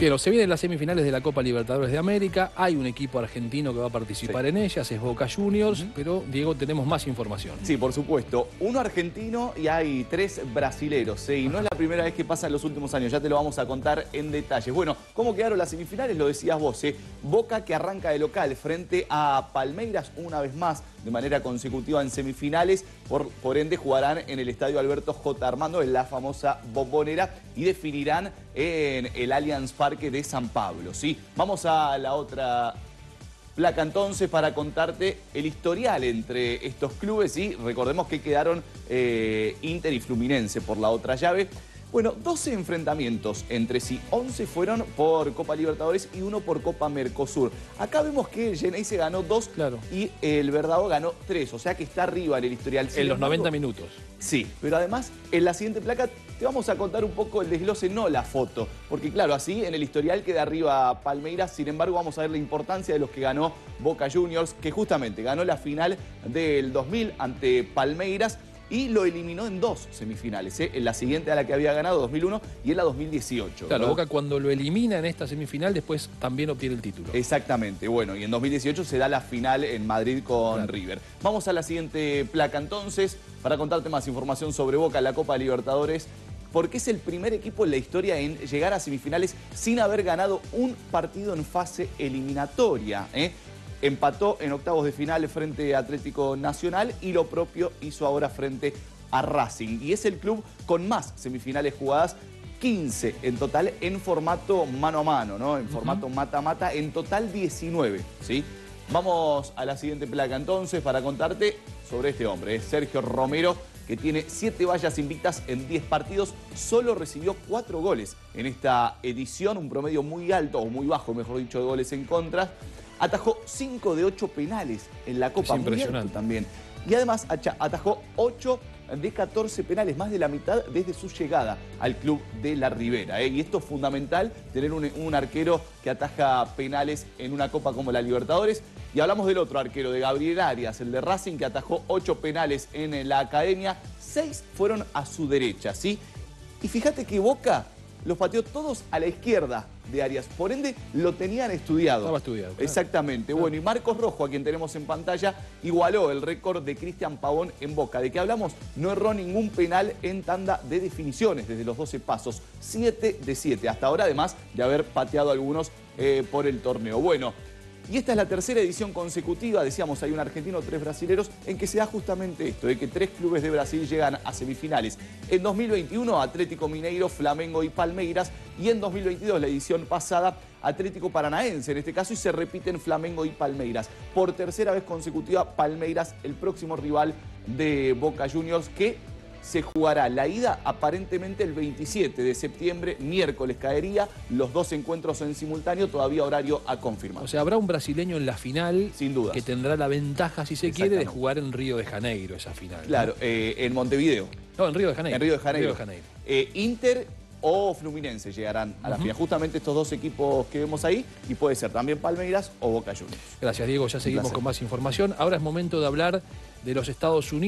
Bien, se vienen las semifinales de la Copa Libertadores de América. Hay un equipo argentino que va a participar en ellas, es Boca Juniors, pero Diego, tenemos más información. Sí, por supuesto. Uno argentino y hay tres brasileros. Y no es la primera vez que pasa en los últimos años, ya te lo vamos a contar en detalles. Bueno, ¿cómo quedaron las semifinales? Lo decías vos, ¿eh? Boca que arranca de local frente a Palmeiras una vez más de manera consecutiva en semifinales. Por, por ende, jugarán en el estadio Alberto J. Armando, en la famosa bombonera, y definirán en el Allianz Parque de San Pablo. ¿sí? Vamos a la otra placa entonces para contarte el historial entre estos clubes y recordemos que quedaron eh, Inter y Fluminense por la otra llave. Bueno, 12 enfrentamientos entre sí, 11 fueron por Copa Libertadores y uno por Copa Mercosur. Acá vemos que Genei se ganó dos claro. y el Verdado ganó tres, o sea que está arriba en el historial. en los 90 minutos. Sí, pero además en la siguiente placa te vamos a contar un poco el desglose, no la foto, porque claro, así en el historial queda arriba Palmeiras, sin embargo vamos a ver la importancia de los que ganó Boca Juniors, que justamente ganó la final del 2000 ante Palmeiras, y lo eliminó en dos semifinales, ¿eh? en la siguiente a la que había ganado, 2001, y en la 2018. Claro, Boca cuando lo elimina en esta semifinal después también obtiene el título. Exactamente, bueno, y en 2018 se da la final en Madrid con River. Vamos a la siguiente placa entonces, para contarte más información sobre Boca la Copa Libertadores porque es el primer equipo en la historia en llegar a semifinales sin haber ganado un partido en fase eliminatoria. ¿eh? Empató en octavos de final frente a Atlético Nacional y lo propio hizo ahora frente a Racing. Y es el club con más semifinales jugadas 15 en total en formato mano a mano, ¿no? En formato mata-mata, en total 19, ¿sí? Vamos a la siguiente placa entonces para contarte sobre este hombre, es Sergio Romero, que tiene 7 vallas invictas en 10 partidos, solo recibió 4 goles en esta edición, un promedio muy alto, o muy bajo, mejor dicho, de goles en contra. Atajó 5 de 8 penales en la Copa. impresionante también. Y además atajó 8 de 14 penales, más de la mitad desde su llegada al club de la Ribera. ¿eh? Y esto es fundamental, tener un, arquero que ataja penales en una Copa como la Libertadores. Y hablamos del otro arquero, de Gabriel Arias, el de Racing, que atajó 8 penales en la academia. 6 fueron a su derecha, ¿sí? Y fíjate que Boca los pateó todos a la izquierda de Arias. Por ende, lo tenían estudiado. Estaba estudiado. Exactamente. Bueno, y Marcos Rojo, a quien tenemos en pantalla, igualó el récord de Cristian Pavón en Boca. ¿De qué hablamos? No erró ningún penal en tanda de definiciones desde los 12 pasos. 7 de 7. Hasta ahora, además de haber pateado algunos eh, por el torneo. Bueno, y esta es la tercera edición consecutiva, decíamos, hay un argentino, tres brasileros, en que se da justamente esto, de que tres clubes de Brasil llegan a semifinales. En 2021, Atlético Mineiro, Flamengo y Palmeiras, y en 2022, la edición pasada, Atlético Paranaense, en este caso, y se repiten Flamengo y Palmeiras. Por tercera vez consecutiva, Palmeiras, el próximo rival de Boca Juniors, que se jugará la ida aparentemente el 27 de septiembre, miércoles caería, los dos encuentros en simultáneo, todavía horario a confirmar. O sea, habrá un brasileño en la final Sin duda. que tendrá la ventaja, si se quiere, de jugar en Río de Janeiro esa final. Claro, eh, en Montevideo. No, en Río de Janeiro. En Río de Janeiro. Eh, Inter o Fluminense llegarán a la final. Justamente estos dos equipos que vemos ahí y puede ser también Palmeiras o Boca Juniors. Gracias, Diego. Ya seguimos con más información. Ahora es momento de hablar de los Estados Unidos.